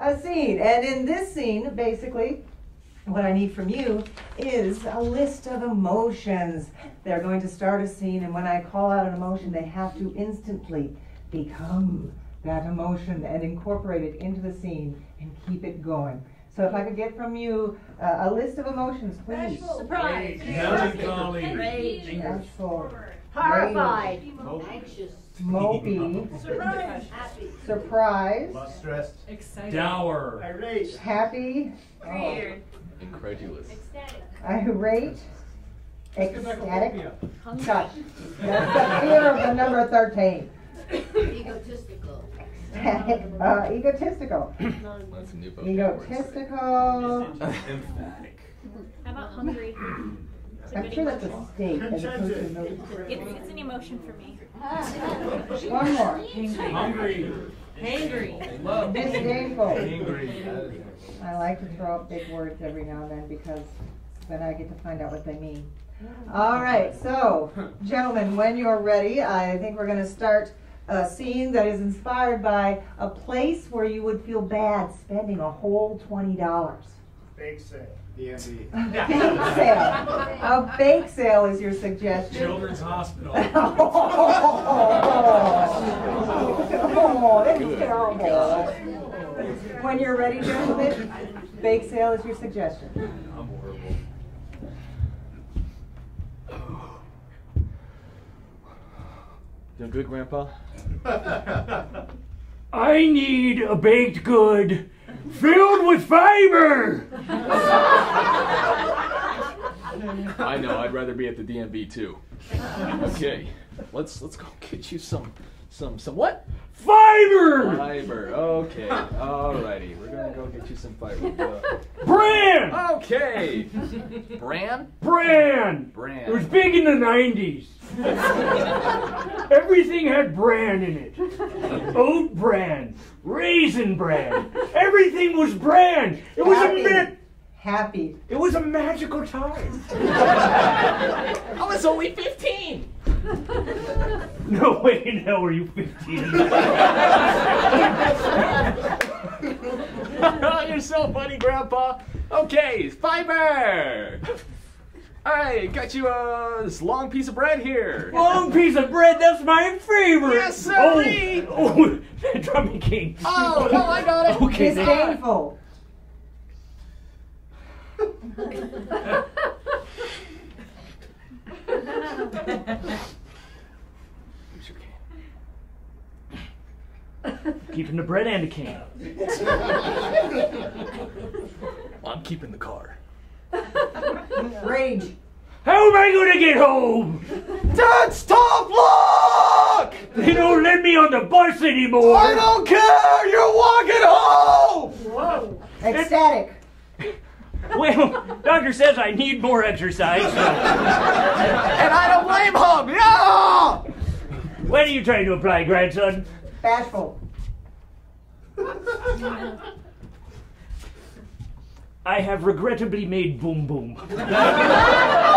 a scene. And in this scene, basically, what I need from you is a list of emotions. They're going to start a scene, and when I call out an emotion, they have to instantly become that emotion and incorporate it into the scene and keep it going. So if I could get from you uh, a list of emotions, please. Surprise. Melancholy. Rage. Bashful, Horrified. Anxious. mopey, Surprise. Happy. surprised, Stressed. Excited. Dour. Irate. happy, Weird. Incredulous. Ecstatic. irate, ecstatic. Gosh, that's the fear of the number 13. Egotistical. uh, egotistical. That's a new vocab. Egotistical. Emphatic. How about hungry? It's a I'm sure that's a emotion. state as opposed to no. It's, it's an emotion for me. One more. Hungry. Hangry. Love. Disdainful. Angry. I like to throw up big words every now and then because then I get to find out what they mean. All right, so gentlemen, when you're ready, I think we're going to start a scene that is inspired by a place where you would feel bad spending a whole twenty dollars. Bake sale. DMV. Bake sale. A bake sale is your suggestion. Children's Hospital. oh, that's terrible. When you're ready, gentlemen, bake sale is your suggestion. I'm horrible. Doing good, Grandpa? I need a baked good filled with fiber. I know. I'd rather be at the DMV too. Okay, let's let's go get you some some some what? Fiber! Fiber. Okay. Alrighty. We're gonna go get you some fiber. Bran! Okay. Bran. Bran! Bran. It was big in the 90s. Everything had bran in it. Oat bran, raisin bran. Everything was bran. It was a Happy. Happy. it was a magical time. I was only 15. No way in hell were you 15. You're so funny, Grandpa. Okay, fiber. All right, got you uh, this long piece of bread here. Long piece of bread, that's my favorite. Yes, sirree. Oh, oh Drumming King. Oh, no, I got it. Okay, thank- Disdainful. Here's your can. keeping the bread and the can. I'm keeping the car. Rage. How am I gonna get home? Dad, stop! Look! They don't let me on the bus anymore. I don't care. You're walking home. Ecstatic. Well, doctor says I need more exercise. So. And I don't blame him. Yeah. When are you trying to apply, grandson? Bashful. I have regrettably made boom boom.